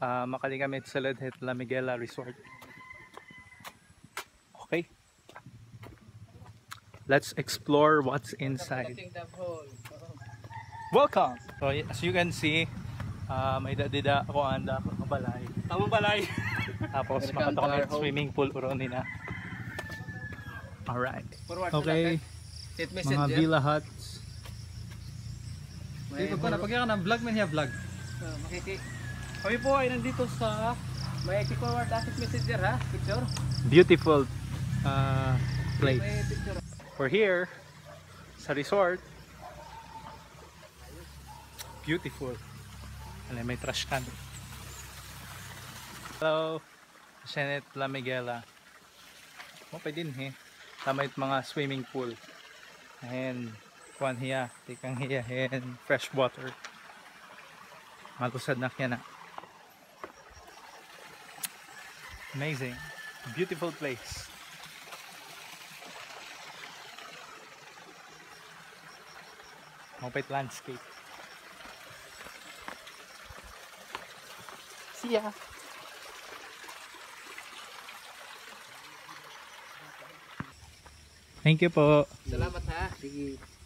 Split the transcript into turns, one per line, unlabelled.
uh, Makalingamit Saladhet La Miguela Resort. Okay. Let's explore what's inside. Welcome! So as you can see, uh, may dadida ako anda balay.
Tamang balay.
Tapos
home.
swimming pool uro nila. Alright. Okay, mga
messenger.
villa huts.
Dito ko na pagyan ng vlog man hiya vlog.
uh, makiki.
Kami po ay nandito sa
May forward asset messenger ha. Picture.
Beautiful uh, place. We're here sa resort. Beautiful. Ano, may trash can. Hello. Senet La Miguela. Mo pa din he. Tama yung mga swimming pool. And kuan hiya, tikang hiya and fresh water. Malusad na kaya na. Amazing. Beautiful place. Moped landscape. See ya! Thank you po.
Salamat ha. Sige.